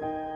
thank you.